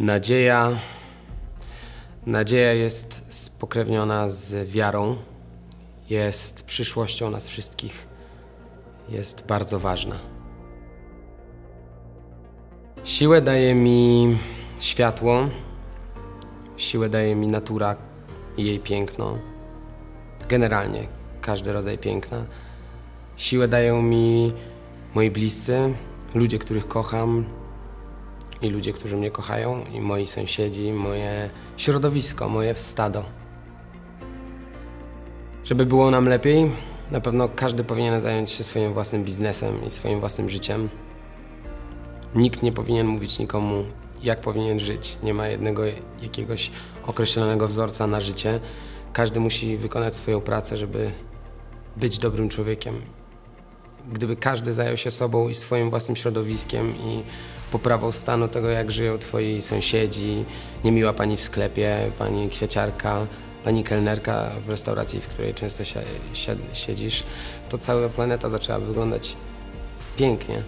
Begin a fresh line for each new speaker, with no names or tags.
Nadzieja. Nadzieja jest spokrewniona z wiarą, jest przyszłością nas wszystkich, jest bardzo ważna. Siłę daje mi światło, siłę daje mi natura i jej piękno. Generalnie każdy rodzaj piękna. Siłę dają mi moi bliscy, ludzie, których kocham i ludzie, którzy mnie kochają, i moi sąsiedzi, moje środowisko, moje stado. Żeby było nam lepiej, na pewno każdy powinien zająć się swoim własnym biznesem i swoim własnym życiem. Nikt nie powinien mówić nikomu, jak powinien żyć. Nie ma jednego jakiegoś określonego wzorca na życie. Każdy musi wykonać swoją pracę, żeby być dobrym człowiekiem. Gdyby każdy zajął się sobą i swoim własnym środowiskiem i poprawą stanu tego, jak żyją twoi sąsiedzi, niemiła pani w sklepie, pani kwieciarka, pani kelnerka w restauracji, w której często si- si- siedzisz, to cała planeta zaczęłaby wyglądać pięknie.